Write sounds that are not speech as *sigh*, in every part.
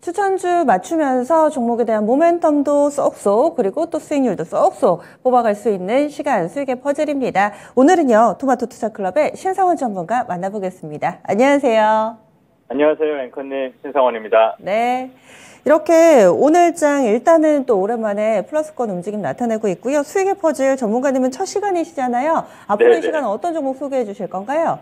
추천주 맞추면서 종목에 대한 모멘텀도 쏙쏙 그리고 또 수익률도 쏙쏙 뽑아갈 수 있는 시간 수익의 퍼즐입니다. 오늘은요 토마토 투자클럽의 신상원 전문가 만나보겠습니다. 안녕하세요. 안녕하세요 앵커님 신상원입니다. 네. 이렇게 오늘장 일단은 또 오랜만에 플러스권 움직임 나타내고 있고요. 수익의 퍼즐 전문가님은 첫 시간이시잖아요. 앞으로 이 시간 어떤 종목 소개해 주실 건가요?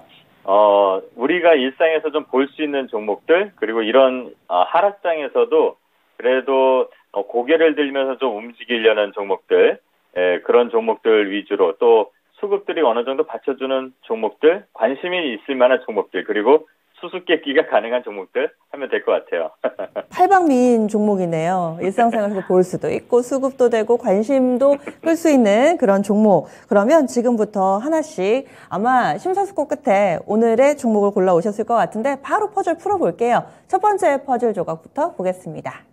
어, 우리가 일상에서 좀 볼 수 있는 종목들, 그리고 이런 어, 하락장에서도 그래도 어, 고개를 들면서 좀 움직이려는 종목들, 예, 그런 종목들 위주로 또 수급들이 어느 정도 받쳐주는 종목들, 관심이 있을 만한 종목들, 그리고 수수께끼가 가능한 종목들 하면 될 것 같아요. *laughs* 팔방미인 종목이네요. 일상생활에서 볼 수도 있고 수급도 되고 관심도 끌 수 있는 그런 종목. 그러면 지금부터 하나씩 아마 심사숙고 끝에 오늘의 종목을 골라 오셨을 것 같은데 바로 퍼즐 풀어볼게요. 첫 번째 퍼즐 조각부터 보겠습니다.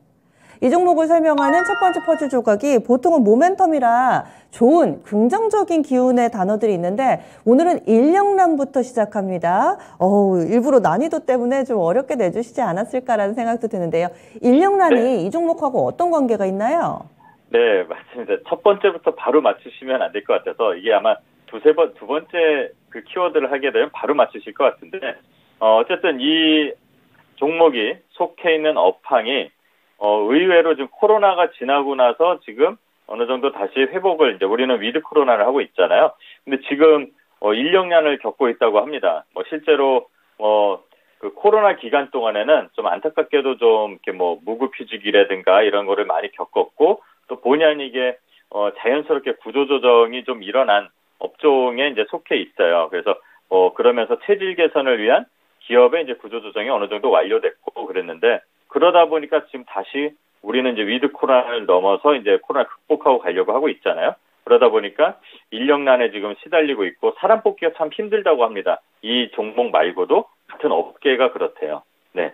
이 종목을 설명하는 첫 번째 퍼즐 조각이 보통은 모멘텀이라 좋은 긍정적인 기운의 단어들이 있는데 오늘은 인력난부터 시작합니다. 어우, 일부러 난이도 때문에 좀 어렵게 내주시지 않았을까라는 생각도 드는데요. 인력난이 네. 이 종목하고 어떤 관계가 있나요? 네, 맞습니다. 첫 번째부터 바로 맞추시면 안 될 것 같아서 이게 아마 두세 번, 두 번째 그 키워드를 하게 되면 바로 맞추실 것 같은데, 어, 어쨌든 이 종목이 속해 있는 업황이 어, 의외로 지금 코로나가 지나고 나서 지금 어느 정도 다시 회복을 이제 우리는 위드 코로나를 하고 있잖아요. 근데 지금 어, 인력난을 겪고 있다고 합니다. 뭐 실제로 뭐 그 코로나 기간 동안에는 좀 안타깝게도 좀 이렇게 뭐 무급휴직이라든가 이런 거를 많이 겪었고 또 본의 아니게 어, 자연스럽게 구조조정이 좀 일어난 업종에 이제 속해 있어요. 그래서 어, 그러면서 체질 개선을 위한 기업의 이제 구조조정이 어느 정도 완료됐고 그랬는데 그러다 보니까 지금 다시 우리는 이제 위드 코로나를 넘어서 이제 코로나 극복하고 가려고 하고 있잖아요. 그러다 보니까 인력난에 지금 시달리고 있고 사람 뽑기가 참 힘들다고 합니다. 이 종목 말고도 같은 업계가 그렇대요. 네.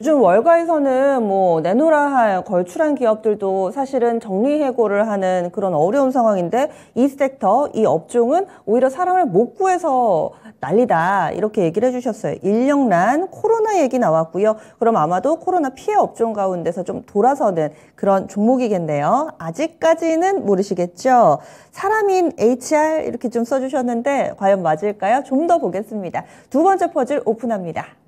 요즘 월가에서는 뭐 내로라할 걸출한 기업들도 사실은 정리해고를 하는 그런 어려운 상황인데 이 섹터, 이 업종은 오히려 사람을 못 구해서 난리다 이렇게 얘기를 해주셨어요. 인력난, 코로나 얘기 나왔고요. 그럼 아마도 코로나 피해 업종 가운데서 좀 돌아서는 그런 종목이겠네요. 아직까지는 모르시겠죠? 사람인 HR 이렇게 좀 써주셨는데 과연 맞을까요? 좀 더 보겠습니다. 두 번째 퍼즐 오픈합니다.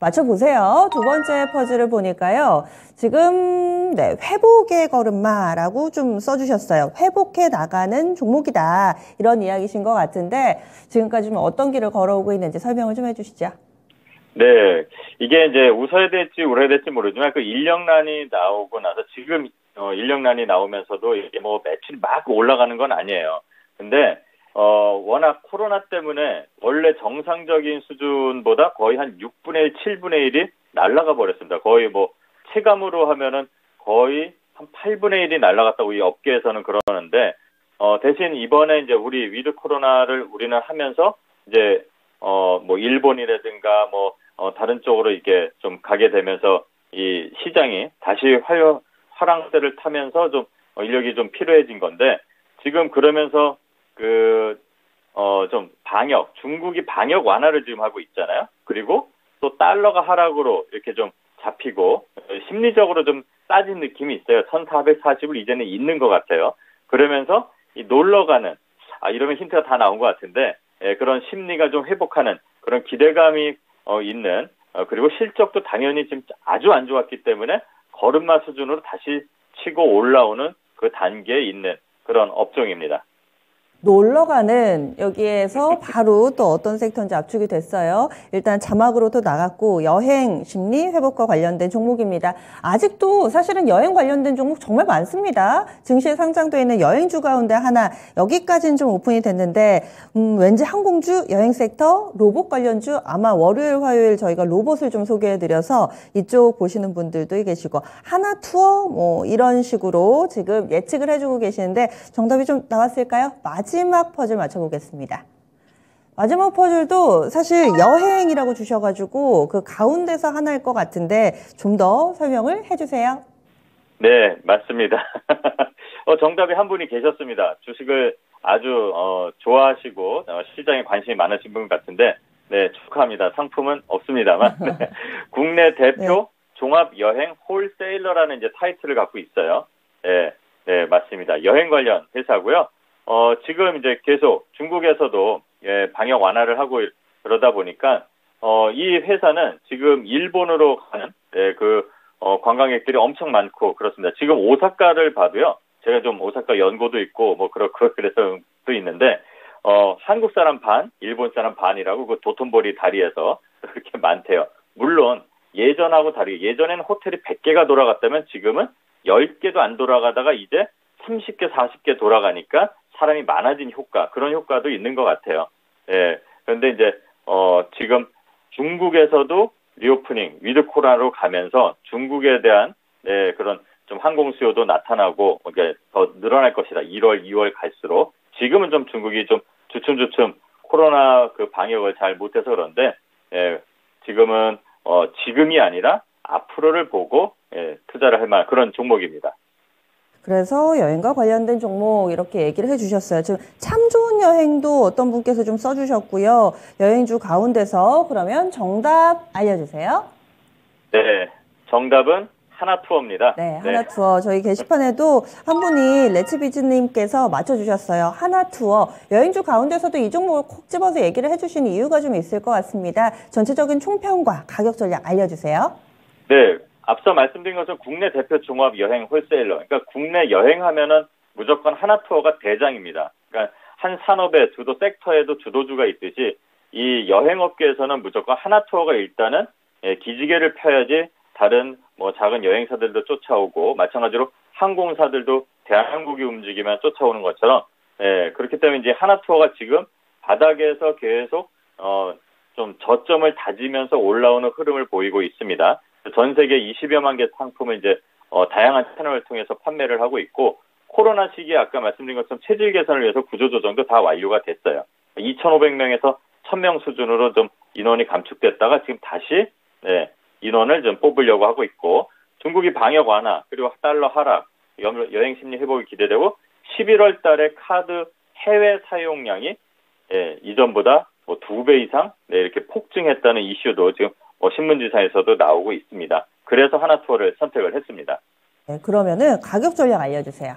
맞춰보세요. 두 번째 퍼즐을 보니까요. 지금 네, 회복의 걸음마라고 좀 써주셨어요. 회복해 나가는 종목이다. 이런 이야기신 것 같은데 지금까지 좀 어떤 길을 걸어오고 있는지 설명을 좀 해주시죠. 네, 이게 이제 웃어야 될지 울어야 될지 모르지만 그 인력난이 나오고 나서 지금 어, 인력난이 나오면서도 이게 뭐 매출이 막 올라가는 건 아니에요. 근데 어, 워낙 코로나 때문에 원래 정상적인 수준보다 거의 한 6분의 1, 7분의 1이 날라가 버렸습니다. 거의 뭐 체감으로 하면은 거의 한 8분의 1이 날라갔다고 이 업계에서는 그러는데 어, 대신 이번에 이제 우리 위드 코로나를 우리는 하면서 이제 어, 뭐 일본이라든가 뭐 어, 다른 쪽으로 이렇게 좀 가게 되면서 이 시장이 다시 활, 활황세를 타면서 좀 어, 인력이 좀 필요해진 건데 지금 그러면서 그, 어, 좀 방역, 중국이 방역 완화를 지금 하고 있잖아요. 그리고 또 달러가 하락으로 이렇게 좀 잡히고 심리적으로 좀 싸진 느낌이 있어요. 1440을 이제는 있는 것 같아요. 그러면서 이 놀러 가는, 아, 이러면 힌트가 다 나온 것 같은데, 예, 그런 심리가 좀 회복하는 그런 기대감이 어, 있는, 어, 그리고 실적도 당연히 지금 아주 안 좋았기 때문에 걸음마 수준으로 다시 치고 올라오는 그 단계에 있는 그런 업종입니다. 놀러 가는 여기에서 바로 또 어떤 섹터인지 압축이 됐어요. 일단 자막으로 또 나갔고 여행 심리 회복과 관련된 종목입니다. 아직도 사실은 여행 관련된 종목 정말 많습니다. 증시에 상장되어 있는 여행주 가운데 하나 여기까지는 좀 오픈이 됐는데 음, 왠지 항공주, 여행 섹터, 로봇 관련주 아마 월요일, 화요일 저희가 로봇을 좀 소개해 드려서 이쪽 보시는 분들도 계시고 하나 투어 뭐 이런 식으로 지금 예측을 해 주고 계시는데 정답이 좀 나왔을까요? 맞 마지막 퍼즐 맞춰보겠습니다. 마지막 퍼즐도 사실 여행이라고 주셔가지고 그 가운데서 하나일 것 같은데 좀 더 설명을 해주세요. 네, 맞습니다. *laughs* 어, 정답이 한 분이 계셨습니다. 주식을 아주 어, 좋아하시고 어, 시장에 관심이 많으신 분 같은데 네 축하합니다. 상품은 없습니다만 네. *laughs* *laughs* 국내 대표 네. 종합 여행 홀세일러라는 이제 타이틀을 갖고 있어요. 네, 네, 맞습니다. 여행 관련 회사고요. 어, 지금 이제 계속 중국에서도 예, 방역 완화를 하고 그러다 보니까 어, 이 회사는 지금 일본으로 가는 예, 그 어, 관광객들이 엄청 많고 그렇습니다. 지금 오사카를 봐도요. 제가 좀 오사카 연고도 있고 뭐 그렇고 *laughs* 그래서 또 있는데 어, 한국 사람 반, 일본 사람 반이라고 그 도톤보리 다리에서 *laughs* 그렇게 많대요. 물론 예전하고 다르게 예전에는 호텔이 100개가 돌아갔다면 지금은 10개도 안 돌아가다가 이제 30개, 40개 돌아가니까 사람이 많아진 효과, 그런 효과도 있는 것 같아요. 예. 그런데 이제, 어, 지금 중국에서도 리오프닝, 위드 코로나로 가면서 중국에 대한, 네, 그런 좀 항공 수요도 나타나고, 이게 더 늘어날 것이다. 1월, 2월 갈수록. 지금은 좀 중국이 좀 주춤주춤 코로나 그 방역을 잘 못해서 그런데, 예, 지금은, 어, 지금이 아니라 앞으로를 보고, 예, 투자를 할 만한 그런 종목입니다. 그래서 여행과 관련된 종목 이렇게 얘기를 해주셨어요. 지금 참 좋은 여행도 어떤 분께서 좀 써주셨고요. 여행주 가운데서 그러면 정답 알려주세요. 네, 정답은 하나 투어입니다. 네, 하나 투어. 저희 게시판에도 한 분이 레츠비즈님께서 맞춰주셨어요. 하나 투어. 여행주 가운데서도 이 종목을 콕 집어서 얘기를 해주신 이유가 좀 있을 것 같습니다. 전체적인 총평과 가격 전략 알려주세요. 네, 앞서 말씀드린 것처럼 국내 대표 종합 여행 홀세일러. 그러니까 국내 여행하면은 무조건 하나 투어가 대장입니다. 그러니까 한 산업의 주도 섹터에도 주도주가 있듯이 이 여행업계에서는 무조건 하나 투어가 일단은 예, 기지개를 펴야지 다른 뭐 작은 여행사들도 쫓아오고 마찬가지로 항공사들도 대한항공이 움직이면 쫓아오는 것처럼 예, 그렇기 때문에 이제 하나 투어가 지금 바닥에서 계속 어, 좀 저점을 다지면서 올라오는 흐름을 보이고 있습니다. 전 세계 20여만 개 상품을 이제 어, 다양한 채널을 통해서 판매를 하고 있고 코로나 시기에 아까 말씀드린 것처럼 체질 개선을 위해서 구조조정도 다 완료가 됐어요. 2,500명에서 1,000명 수준으로 좀 인원이 감축됐다가 지금 다시 네, 인원을 좀 뽑으려고 하고 있고 중국이 방역 완화 그리고 달러 하락 여행 심리 회복이 기대되고 11월 달에 카드 해외 사용량이 예, 이전보다 뭐 두 배 이상 네, 이렇게 폭증했다는 이슈도 지금 뭐 신문지사에서도 나오고 있습니다. 그래서 하나투어를 선택을 했습니다. 네, 그러면은 가격 전략 알려주세요.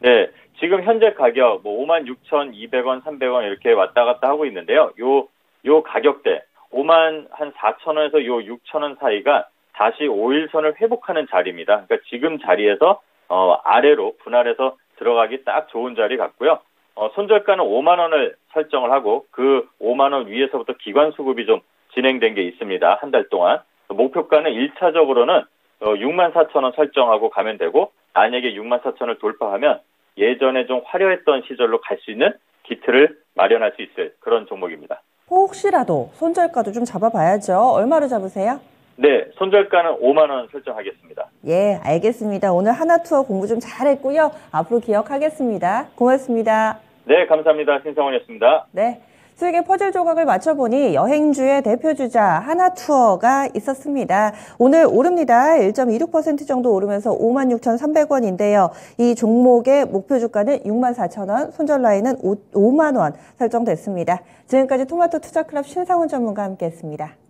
네, 지금 현재 가격 뭐 56,200원, 300원 이렇게 왔다 갔다 하고 있는데요. 요, 요 가격대 5만 한 4천원에서 요 6천원 사이가 다시 5일선을 회복하는 자리입니다. 그러니까 지금 자리에서 어, 아래로 분할해서 들어가기 딱 좋은 자리 같고요. 어, 손절가는 5만 원을 설정을 하고 그 5만 원 위에서부터 기관 수급이 좀 진행된 게 있습니다. 한 달 동안. 목표가는 1차적으로는 6만 어, 4천 원 설정하고 가면 되고 만약에 6만 4천 원을 돌파하면 예전에 좀 화려했던 시절로 갈 수 있는 기틀을 마련할 수 있을 그런 종목입니다. 혹시라도 손절가도 좀 잡아봐야죠. 얼마로 잡으세요? 네, 손절가는 5만 원 설정하겠습니다. 예, 알겠습니다. 오늘 하나투어 공부 좀 잘했고요. 앞으로 기억하겠습니다. 고맙습니다. 네, 감사합니다. 신성원이었습니다. 네. 수익의 퍼즐 조각을 맞춰보니 여행주의 대표 주자 하나투어가 있었습니다. 오늘 오릅니다. 1.26% 정도 오르면서 56,300원인데요. 이 종목의 목표 주가는 64,000원, 손절 라인은 5, 만원 설정됐습니다. 지금까지 토마토 투자클럽 신상훈 전문가 함께했습니다.